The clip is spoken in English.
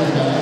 Gracias.